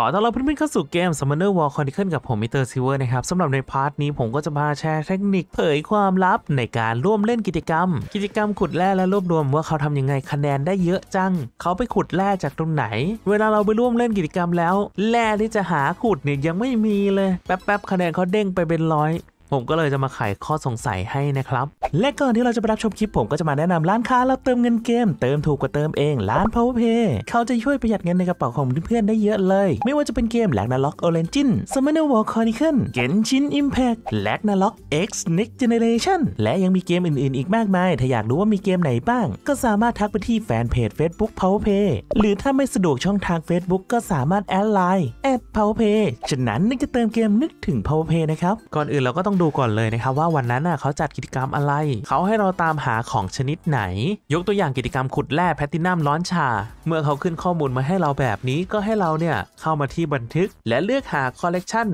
ขอต้อนรับเพื่อนๆเข้าสู่เกม Summoner War Chronicle กับผม Mister Silver นะครับสำหรับใน part นี้ผมก็จะมาแชร์เทคนิคเผยความลับในการร่วมเล่นกิจกรรม กิจกรรมขุดแร่และรวบรวมว่าเขาทำยังไงคะแนนได้เยอะจัง เขาไปขุดแร่จากตรงไหน เวลาเราไปร่วมเล่นกิจกรรมแล้วแร่ที่จะหาขุดเนี่ยยังไม่มีเลย แป๊บๆคะแนนเขาเด้งไปเป็นร้อย ผมก็เลยจะมาไขข้อสงสัยให้นะครับ และก่อนที่เราจะไปรับชมคลิปผมก็จะมาแนะนำร้านค้ารับเติมเงินเกม เติมถูกกว่าเติมเองร้าน PowerPay เขาจะช่วยประหยัดเงินในกระเป๋าของเพื่อนๆได้เยอะเลย ไม่ว่าจะเป็นเกม l a g n a r o k Origin Summoner War Chronicle Genshin Impact l a g n a r o k X Next Generation และยังมีเกมอื่นๆ อีกมากมาย ถ้าอยากรู้ว่ามีเกมไหนบ้าง ก็สามารถทักไปที่ fanpage Facebook PowerPay หรือถ้าไม่สะดวกช่องทาง Facebook ก็สามารถ add LINE add PowerPay ฉะนั้นนึกจะเติมเกมนึกถึง PowerPay นะครับก่อนอื่นเราก็ต้องดูก่อนเลยนะครับว่าวันนั้นน่ะเขาจัดกิจกรรมอะไร เขาให้เราตามหาของชนิดไหน ยกตัวอย่างกิจกรรมขุดแร่แพลตินัมร้อนฉ่า เมื่อเขาขึ้นข้อมูลมาให้เราแบบนี้ก็ให้เราเนี่ยเข้ามาที่บันทึก และเลือกหาคอลเลกชัน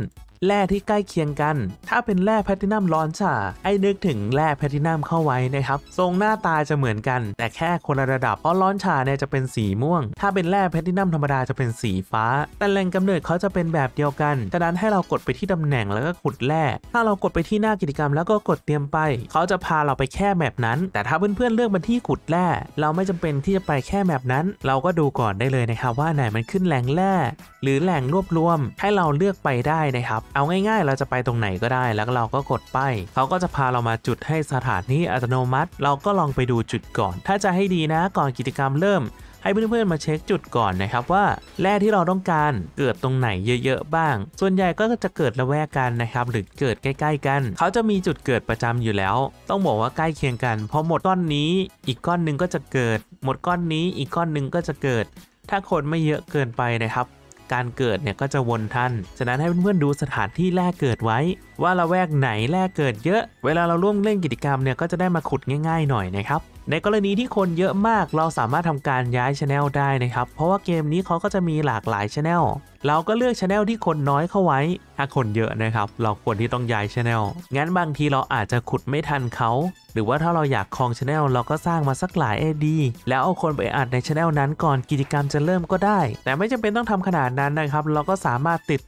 แร่ที่ใกล้เคียงกัน ถ้าเป็นแร่แพลตินัมร้อนฉ่าให้นึกถึงแร่แพลตินัมเข้าไว้นะครับ ทรงหน้าตาจะเหมือนกัน แต่แค่คนละระดับ เพราะร้อนฉ่าเนี่ยจะเป็นสีม่วง ถ้าเป็นแร่แพลตินัมธรรมดาจะเป็นสีฟ้า แต่แหล่งกำเนิดเขาจะเป็นแบบเดียวกันฉะนั้นให้เรากดไปที่ตำแหน่งแล้วก็ขุดแร่ ถ้าเรากดไปที่หน้ากิจกรรมแล้วก็กดเตรียมไป เขาจะพาเราไปแค่แมปนั้น แต่ถ้าเพื่อนๆเลือกมาที่ขุดแร่ เราไม่จำเป็นที่จะไปแค่แมปนั้น เราก็ดูก่อนได้เลยนะครับว่าไหนมันขึ้นแหล่งแร่หรือแหล่งรวบรวมให้เราเลือกไปได้นะครับเอาง่ายๆ เราจะไปตรงไหนก็ได้แล้วเราก็กดไปเขาก็จะพาเรามาจุดให้สถานที่อัตโนมัติ เราก็ลองไปดูจุดก่อน ถ้าจะให้ดีนะก่อนกิจกรรมเริ่มให้เพื่อนๆมาเช็คจุดก่อนนะครับว่าแร่ที่เราต้องการเกิดตรงไหนเยอะๆบ้าง ส่วนใหญ่ก็จะเกิดละแวกกันนะครับหรือเกิดใกล้ ๆ กัน เขาจะมีจุดเกิดประจำอยู่แล้ว ต้องบอกว่าใกล้เคียงกันพอหมดก้อนนี้ อีกก้อนหนึ่งก็จะเกิด หมดก้อนนี้อีกก้อนหนึ่งก็จะเกิด ถ้าคนไม่เยอะเกินไปนะครับ การเกิดเนี่ยก็จะวนทัน ฉะนั้นให้เพื่อนๆดูสถานที่แรกเกิดไว้ว่าละแวกไหนแรกเกิดเยอะ เวลาเราร่วมเล่นกิจกรรมเนี่ยก็จะได้มาขุดง่ายๆหน่อยนะครับ ในกรณีที่คนเยอะมากเราสามารถทำการย้ายช anel ได้นะครับ เพราะว่าเกมนี้เขาก็จะมีหลากหลายช anel เราก็เลือกช anel ที่คนน้อยเข้าไว้ ถ้าคนเยอะนะครับ เราควรที่ต้องย้ายช anel งั้นบางทีเราอาจจะขุดไม่ทันเขาหรือว่าถ้าเราอยากครองช anel เราก็สร้างมาสักหลาย AD แล้วเอาคนไปอัดในช anel นั้นก่อนกิจกรรมจะเริ่มก็ได้ แต่ไม่จำเป็นต้องทำขนาดนั้นนะครับ เราก็สามารถติด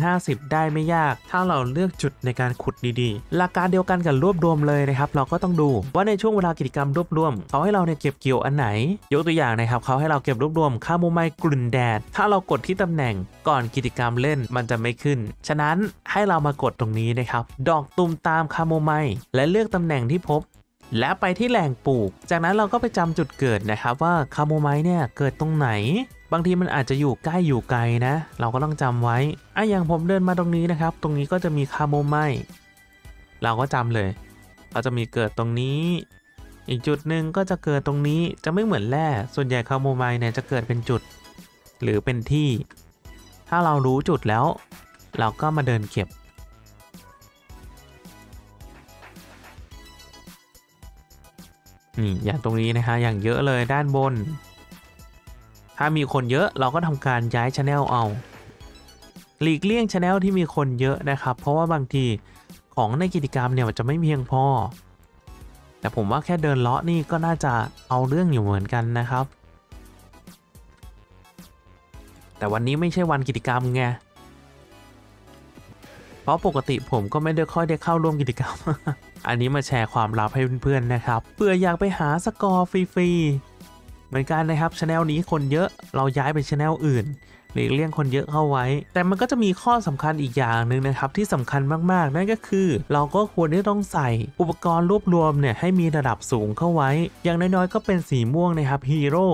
1-50 ได้ไม่ยาก ถ้าเราเลือกจุดในการขุดดีๆ หลักการเดียวกันกับรวบรวมเลยนะครับ เราก็ต้องดูว่าในช่วงเวลากิจกรรมรวบรวมเขาให้เราเนี่ยเก็บเกี่ยวอันไหน ยกตัวอย่างนะครับเขาให้เราเก็บรวบรวมคาโมไมกลุ่นแดด ถ้าเรากดที่ตำแหน่งก่อนกิจกรรมเล่นมันจะไม่ขึ้น ฉะนั้นให้เรามากดตรงนี้นะครับ ดอกตุมตามคาโมไมและเลือกตำแหน่งที่พบและไปที่แหล่งปลูก จากนั้นเราก็ไปจำจุดเกิดนะครับว่าคาโมไมเนี่ยเกิดตรงไหน บางทีมันอาจจะอยู่ใกล้อยู่ไกลนะ เราก็ต้องจำไว้อะอย่างผมเดินมาตรงนี้นะครับ ตรงนี้ก็จะมีคาโมไมล์เราก็จำเลยเราจะมีเกิดตรงนี้ อีกจุดหนึ่งก็จะเกิดตรงนี้จะไม่เหมือนแร่ส่วนใหญ่คาโมไมล์เนี่ยจะเกิดเป็นจุด หรือเป็นที่ ถ้าเรารู้จุดแล้ว เราก็มาเดินเก็บนี่อย่างตรงนี้นะฮะอย่างเยอะเลยด้านบน ถ้ามีคนเยอะเราก็ทำการย้ายช anel เอา หลีกเลี่ยงช anel ที่มีคนเยอะนะครับ เพราะว่าบางทีของในกิจกรรมเนี่ยมันจะไม่เพียงพอ แต่ผมว่าแค่เดินเลาะนี่ก็น่าจะเอาเรื่องอยู่เหมือนกันนะครับ แต่วันนี้ไม่ใช่วันกิจกรรมไง เพราะปกติผมก็ไม่ได้ค่อยได้เข้าร่วมกิจกรรม อันนี้มาแชร์ความลับให้เพื่อนๆนะครับ เพื่ออยากไปหาสกอร์ฟรีๆ เหมือนกันนะครับช anel นี้คนเยอะเราย้ายไปช anel อื่นหลีกเลี่ยงคนเยอะเข้าไว้ แต่มันก็จะมีข้อสำคัญอีกอย่างหนึ่งนะครับที่สำคัญมากๆ นั่นก็คือ เราก็ควรที่ต้องใส่อุปกรณ์รวบรวมเนี่ยให้มีระดับสูงเข้าไว้ อย่างน้อยๆก็เป็นสีม่วงนะครับฮีโร่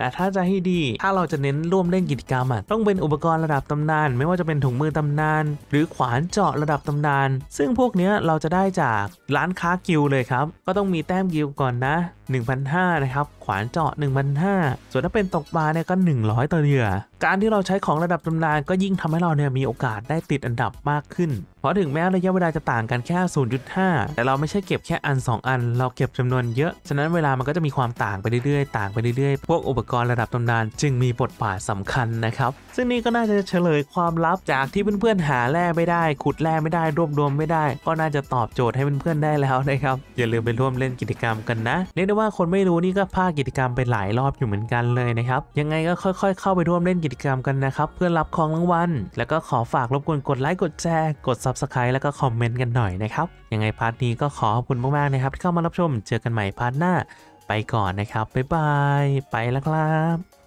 แต่ถ้าจะให้ดี ถ้าเราจะเน้นร่วมเล่นกิจกรรมอะต้องเป็นอุปกรณ์ระดับตำนาน ไม่ว่าจะเป็นถุงมือตำนาน หรือขวานเจาะระดับตำนาน ซึ่งพวกเนี้ยเราจะได้จากร้านค้ากิลเลยครับ ก็ต้องมีแต้มกิลก่อนนะ 1,500นะครับ ขวานเจาะ1,500ส่วนถ้าเป็นตกปลาเนี่ยก็ 100 ต่อเหยื่อ การที่เราใช้ของระดับตำนานก็ยิ่งทำให้เราเนี่ยมีโอกาสได้ติดอันดับมากขึ้น เพราะถึงแม้ระยะเวลาจะต่างกันแค่ 0.5 แต่เราไม่ใช่เก็บแค่อัน 2 อัน เราเก็บจำนวนเยอะ ฉะนั้นเวลามันก็จะมีความต่างไปเรื่อยๆ ต่างไปเรื่อยๆ พวกอุปกรณ์ระดับตำนานจึงมีบทบาทสำคัญนะครับ ซึ่งนี่ก็น่าจะเฉลยความลับจากที่เพื่อนๆหาแร่ไม่ได้ ขุดแร่ไม่ได้รวบรวมไม่ได้ ก็น่าจะตอบโจทย์ให้เพื่อนๆได้แล้วนะครับอย่าลืมไปร่วมเล่นกิจกรรมกันนะเรียกได้ว่าคนไม่รู้นี่ก็พลาดกิจกรรมไปหลายรอบอยู่เหมือนกันเลยนะครับ ยังไงก็ค่อย ๆ เข้าไปร่วมเล่นกิจกรรมกันนะครับเพื่อรับของรางวัล แล้วก็ขอฝากรบกวนกดไลค์กดแชร์กด Subscribe แล้วก็ comment กันหน่อยนะครับ ยังไง part นี้ก็ขอขอบคุณมากๆนะครับที่เข้ามารับชมเจอกันใหม่ part หน้า ไปก่อนนะครับบ๊ายบายไปแล้วครับ